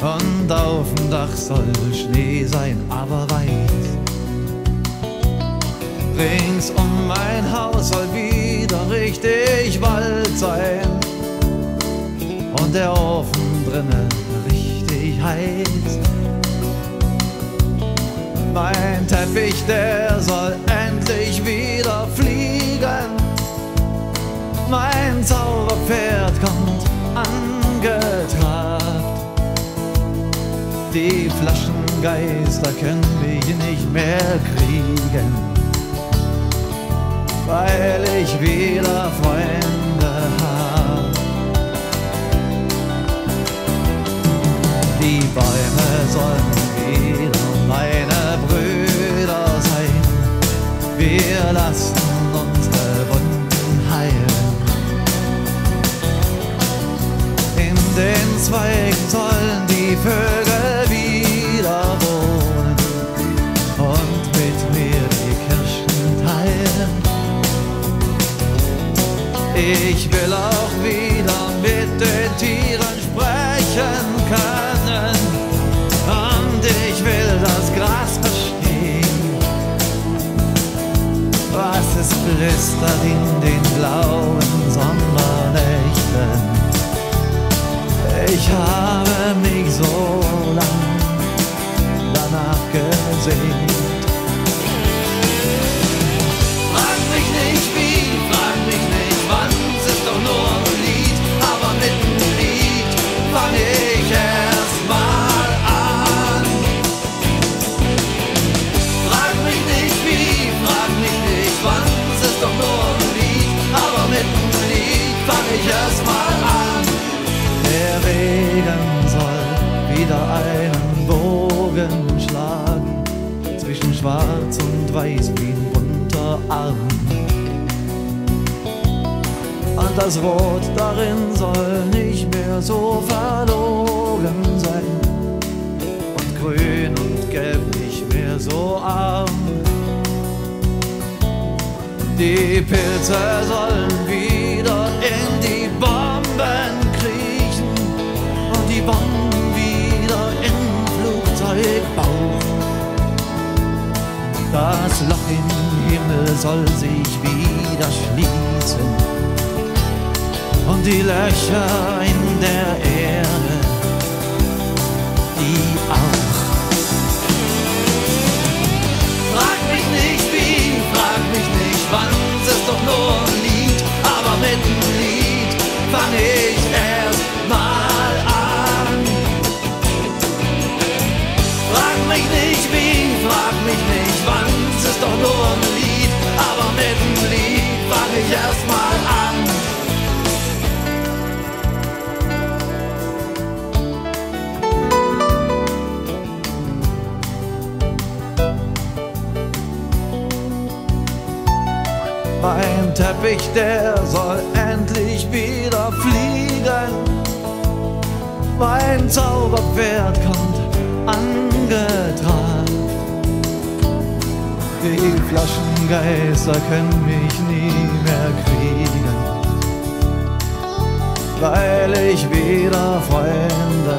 Und auf dem Dach soll Schnee sein, aber weiß. Rings um mein Haus soll wieder richtig Wald sein. Und der Ofen drinnen richtig heiß. Mein Teppich, der soll endlich wieder fliegen. Mein Zauberpferd kommt Die Flaschengeister können mich nicht mehr kriegen, weil ich wieder Freunde hab. Die Bäume sollen wieder meine Brüder sein. Wir lassen unsere Wunden heilen. In den Zweigen sollen die Vögel Ich will auch wieder mit den Tieren sprechen können und ich will das Gras verstehen, was es flüstert in den blauen Sommernächten. Ich habe mich so lang danach gesehnt. Zwischen Schwarz und Weiß wie ein bunter Arm. Und das Rot darin soll nicht mehr so verlogen sein und Grün und Gelb nicht mehr so arm. Die Pilze sollen wieder in die Bomben kriechen und die Bomben Das Loch im Himmel soll sich wieder schließen. Und die Löcher in der Erde, Teppich, der soll endlich wieder fliegen. Mein Zauberpferd kommt angetragen. Die Flaschengeister können mich nie mehr kriegen, weil ich wieder Freunde